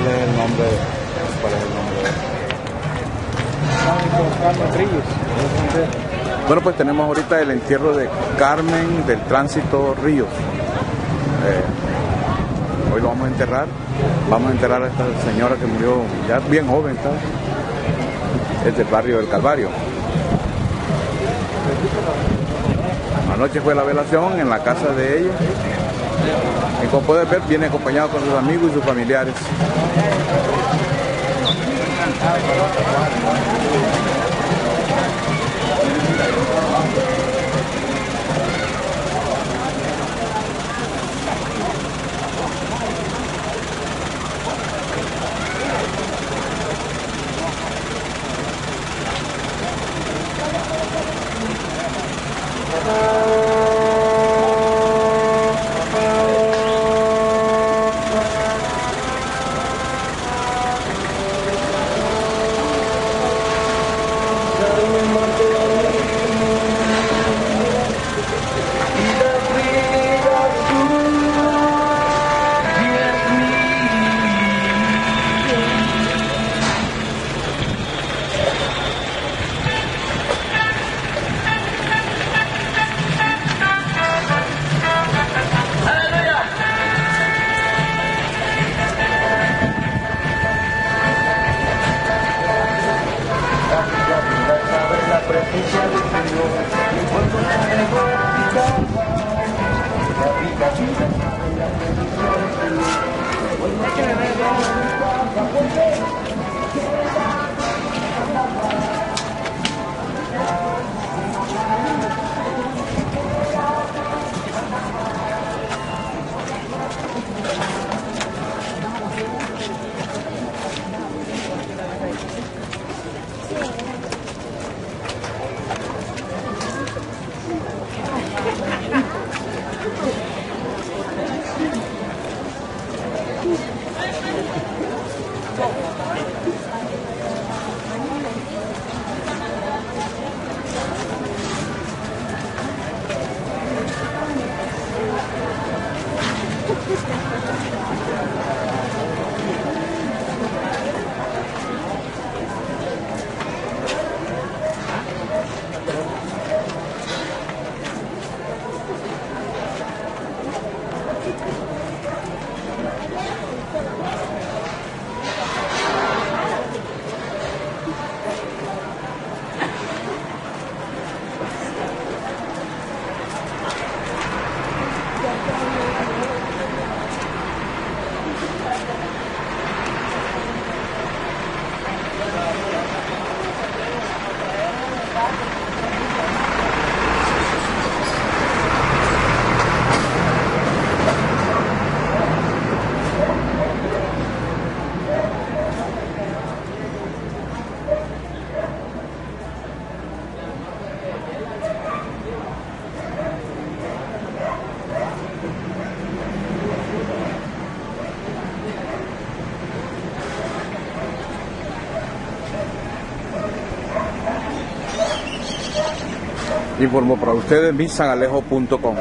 nombre, ¿cuál es el nombre? Carmen Ríos. Bueno, pues tenemos ahorita el entierro de Carmen del Tránsito Ríos. Eh, hoy lo vamos a enterrar. Vamos a enterrar a esta señora que murió ya bien joven, ¿sabes? Es del barrio del Calvario. Anoche fue la velación en la casa de ella. Como puedes ver, viene acompañado con sus amigos y sus familiares. 谢谢。Informo para ustedes misangalejo.com.